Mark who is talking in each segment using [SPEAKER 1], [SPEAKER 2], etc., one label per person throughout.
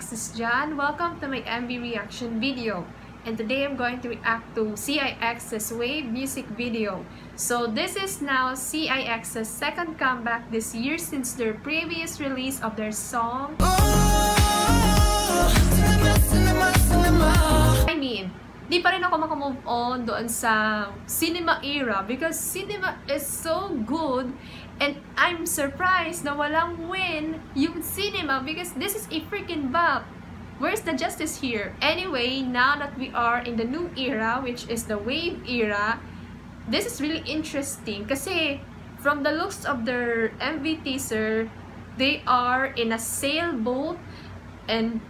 [SPEAKER 1] CIXs dyan! Welcome to my MV reaction video. And today I'm going to react to CIX's Wave music video. So this is now CIX's second comeback this year since their previous release of their song. I mean, di pa rin ako makamove on doon sa cinema era because cinema is so good and I'm surprised na walang win yung cinema because this is a freaking bop. Where's the justice here? Anyway, now that we are in the new era, which is the wave era, this is really interesting kasi from the looks of their MV teaser, they are in a sailboat and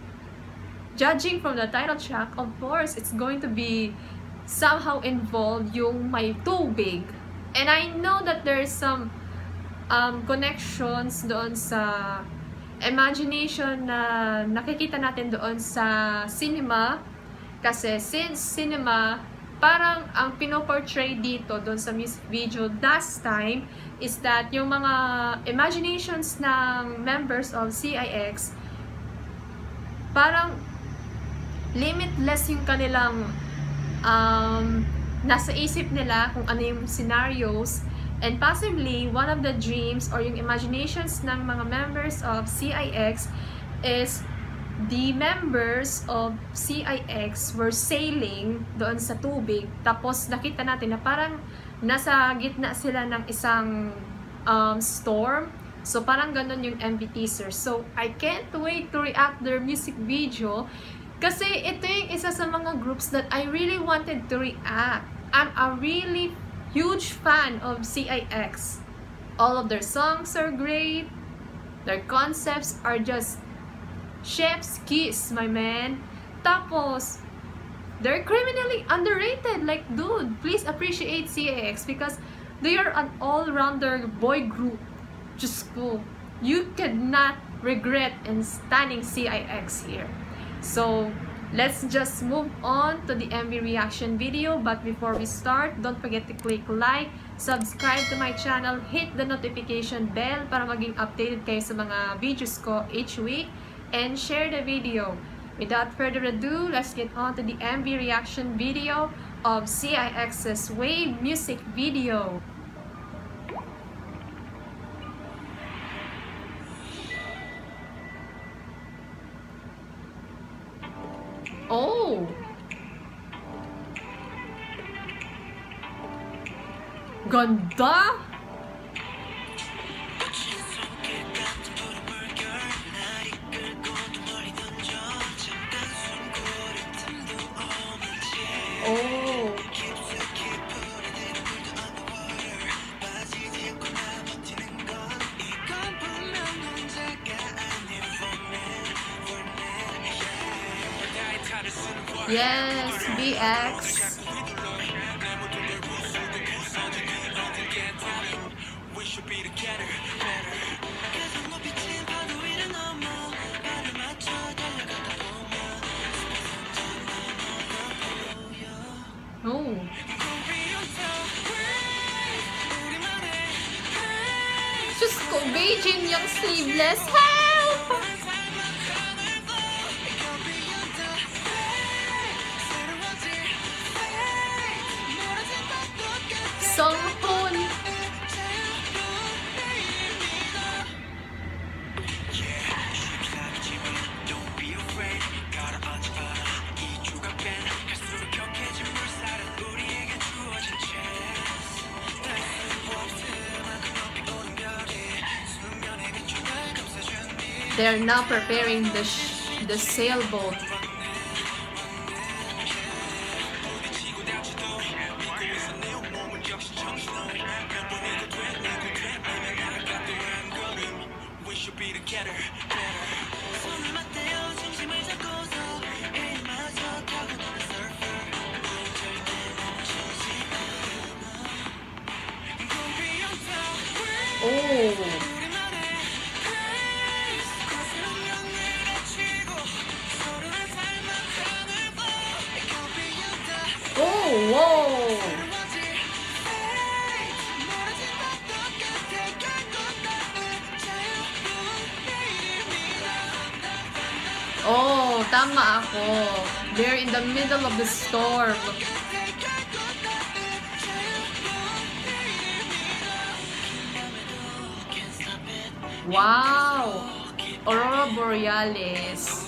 [SPEAKER 1] judging from the title track, of course, it's going to be somehow involved yung may tubig. And I know that there's some um, connections doon sa imagination na nakikita natin doon sa cinema. Kasi since cinema, parang ang pinoportray dito doon sa music video last time is that yung mga imaginations ng members of CIX parang limitless yung kanilang um, nasa isip nila kung ano yung scenarios and possibly one of the dreams or yung imaginations ng mga members of CIX is the members of CIX were sailing doon sa tubig. Tapos nakita natin na parang nasa gitna sila ng isang um, storm. So parang ganun yung MV teaser so I can't wait to react their music video kasi ito yung isa sa mga groups that I really wanted to react. I'm a really huge fan of CIX. All of their songs are great. Their concepts are just chef's kiss, my man. Tapos, they're criminally underrated. Like, dude, please appreciate CIX because they are an all-rounder boy group. Just go. You cannot regret in standing CIX here. So, let's just move on to the MV reaction video. But before we start, don't forget to click like, subscribe to my channel, hit the notification bell para maging updated kayo sa mga videos ko each week, and share the video. Without further ado, let's get on to the MV reaction video of CIX's Wave music video. Ganda! Oh! Yes, BX. Ko, Beijing yung sleeveless. Help! They are now preparing the the sailboat. Tama ako. They're in the middle of the storm. Wow! Aurora Borealis.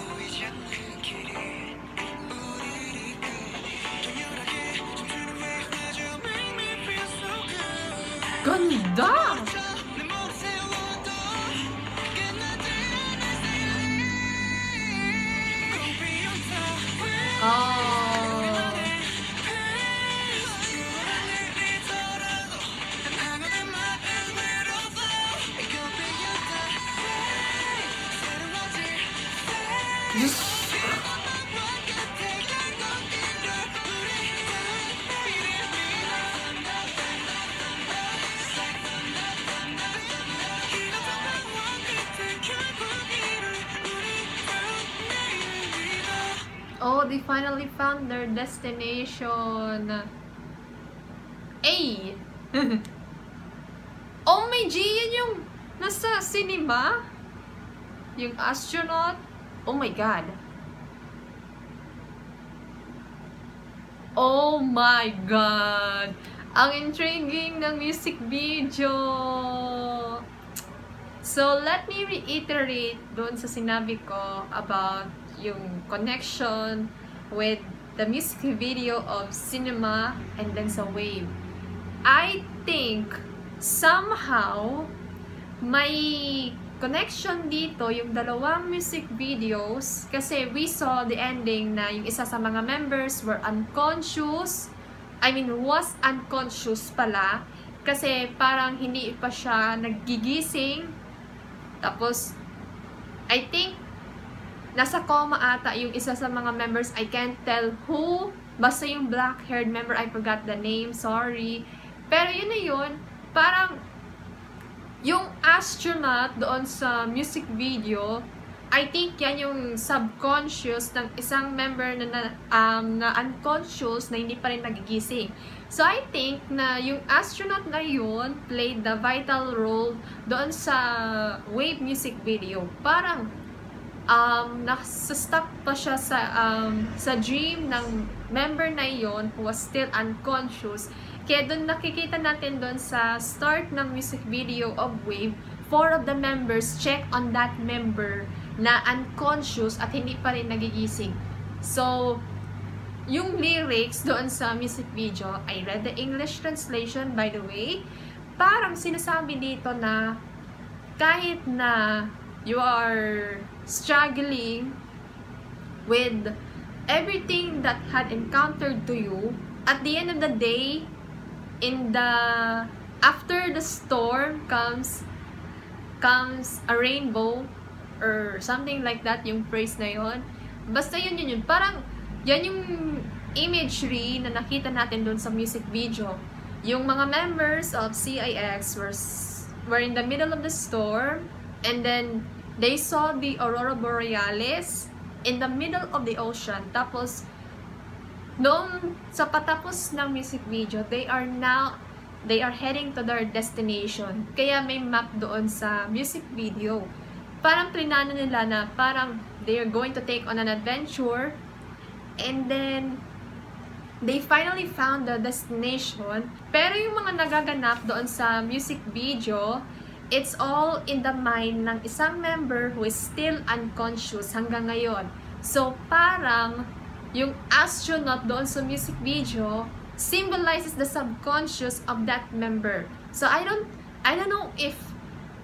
[SPEAKER 1] Ganda! Diyos. Oh, they finally found their destination. Ay! oh my G, yun yung nasa cinema? Yung astronaut? Oh my God. Oh my God! Ang intriguing ng music video! So, let me reiterate doon sa sinabi ko about yung connection with the music video of cinema and then sa wave. I think somehow may connection dito yung dalawang music videos kasi we saw the ending na yung isa sa mga members were unconscious. I mean was unconscious pala. Kasi parang hindi pa siya naggigising. Tapos I think nasa coma ata yung isa sa mga members. I can't tell who. Basta yung black haired member I forgot the name sorry. Pero yun na yun. Parang astronaut doon sa music video, I think yan yung subconscious ng isang member na, na, um, na unconscious na hindi pa rin nagigising. So, I think na yung astronaut na yun played the vital role doon sa wave music video. Parang um, nasa-stuck pa siya sa, um, sa dream ng member na yon who was still unconscious kaya doon nakikita natin doon sa start ng music video of Wave, four of the members check on that member na unconscious at hindi pa rin nagigising. So, yung lyrics doon sa music video, I read the English translation by the way, parang sinasabi dito na kahit na you are struggling with everything that had encountered to you, at the end of the day, in the after the storm comes comes a rainbow or something like that yung phrase na yon basta yun yun yun. Parang yan yung imagery na nakita natin doon sa music video. Yung mga members of CIX were were in the middle of the storm and then they saw the aurora borealis in the middle of the ocean. Tapos Noong sa patapos ng music video, they are now they are heading to their destination. Kaya may map doon sa music video. Parang plinano nila na parang they are going to take on an adventure and then they finally found the destination. Pero yung mga nagaganap doon sa music video, it's all in the mind ng isang member who is still unconscious hanggang ngayon. So, parang yung astronaut doon sa music video symbolizes the subconscious of that member. So I don't I don't know if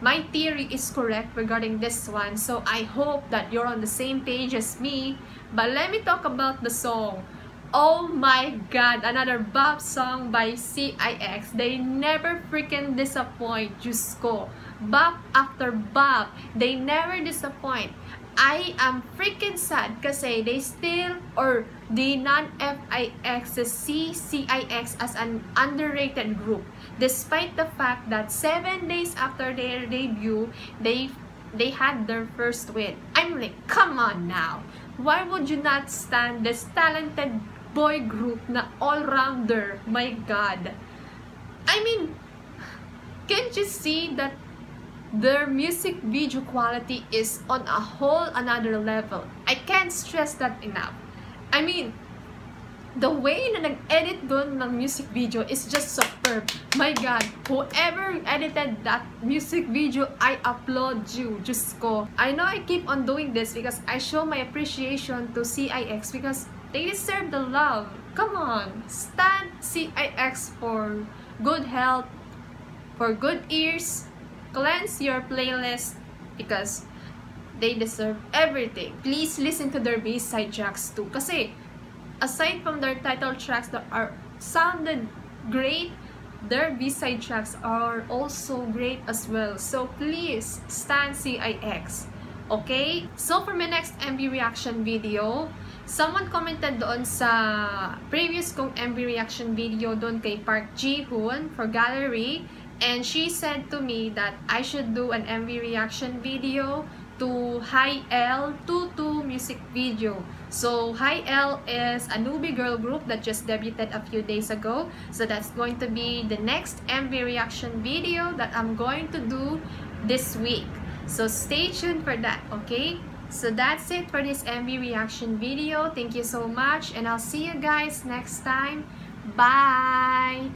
[SPEAKER 1] my theory is correct regarding this one. So I hope that you're on the same page as me. But let me talk about the song. Oh my god, another bop song by CIX. They never freaking disappoint. Diyos. Bop after bop. They never disappoint. I am freaking sad kasi they still or the non-FIX see CIX as an underrated group despite the fact that 7 days after their debut they they had their first win. I'm like, come on now. Why would you not stand this talented boy group na all-rounder? My God. I mean, can't you see that their music video quality is on a whole another level. I can't stress that enough. I mean, the way na nag-edit doon ng music video is just superb. My God, whoever edited that music video, I applaud you. Diyos ko. I know I keep on doing this because I show my appreciation to CIX because they deserve the love. Come on, stand CIX for good health, for good ears, cleanse your playlist because they deserve everything. Please listen to their B-side tracks too. Kasi aside from their title tracks that are sounded great, their B-side tracks are also great as well. So please stand CIX. Okay? So for my next MV reaction video, someone commented doon sa previous kong MV reaction video doon kay Park Ji-hoon for gallery and she said to me that I should do an MV reaction video to High L 22 music video. So High L is a newbie girl group that just debuted a few days ago. So that's going to be the next MV reaction video that I'm going to do this week. So stay tuned for that, okay? So that's it for this MV reaction video. Thank you so much and I'll see you guys next time. Bye!